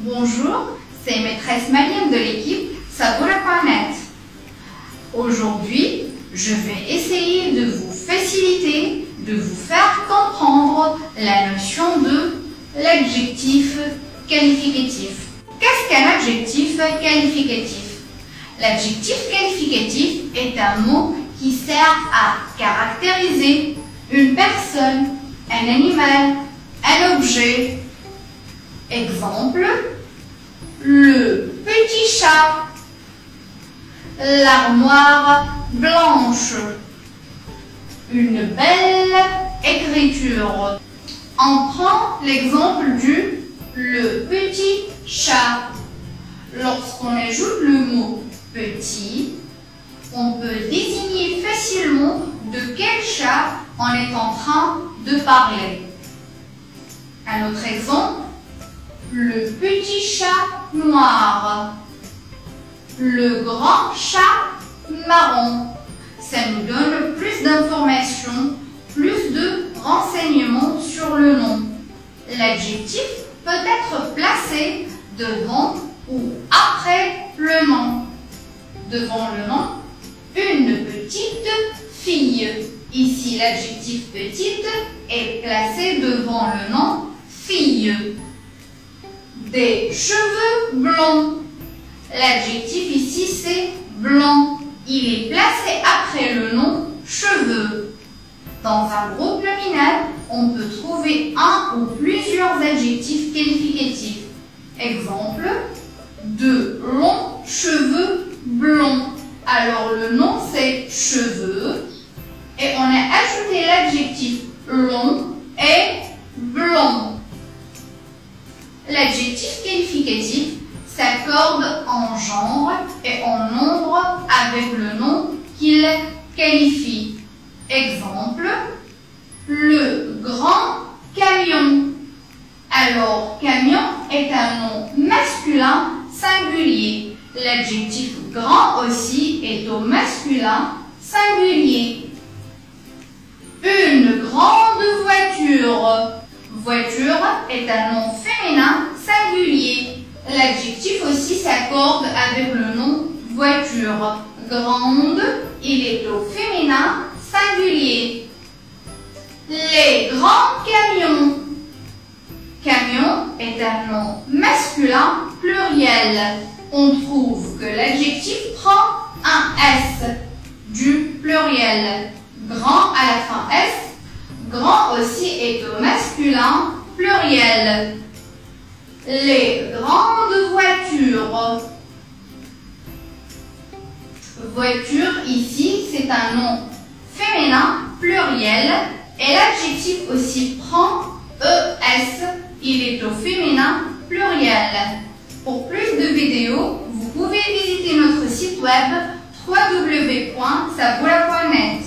Bonjour, c'est maîtresse Malienne de l'équipe Saboura.net. Aujourd'hui, je vais essayer de vous faciliter, de vous faire comprendre la notion de l'adjectif qualificatif. Qu'est-ce qu'un adjectif qualificatif? L'adjectif qualificatif est un mot qui sert à caractériser une personne, un animal, un objet. Exemple, le petit chat, l'armoire blanche, une belle écriture. On prend l'exemple du le petit chat. Lorsqu'on ajoute le mot petit, on peut désigner facilement de quel chat on est en train de parler. Un autre exemple, le petit chat noir, le grand chat marron. Ça nous donne plus d'informations, plus de renseignements sur le nom. L'adjectif peut être placé devant ou après le nom. Devant le nom, une petite fille. Ici, l'adjectif petite est placé devant le nom fille. Des cheveux blonds. L'adjectif ici, c'est blanc. Il est placé après le nom cheveux. Dans un groupe nominal, on peut trouver un ou plusieurs adjectifs qualificatifs. Exemple, de longs cheveux blonds. Alors le nom c'est cheveux et on a ajouté l'adjectif long et blond. L'adjectif qualificatif s'accorde en genre et en nombre avec le nom qu'il qualifie. Exemple, le grand camion. Alors, camion est un nom masculin singulier. L'adjectif grand aussi est au masculin singulier. Une grande voiture. Voiture est un nom singulier. L'adjectif aussi s'accorde avec le nom voiture. Grande, il est au féminin singulier. Les grands camions. Camion est un nom masculin pluriel. On trouve que l'adjectif prend un S du pluriel. Grand à la fin S. Grand aussi est au masculin pluriel. Les grandes voitures. Voiture ici, c'est un nom féminin pluriel et l'adjectif aussi prend ES. Il est au féminin pluriel. Pour plus de vidéos, vous pouvez visiter notre site web www.saboula.com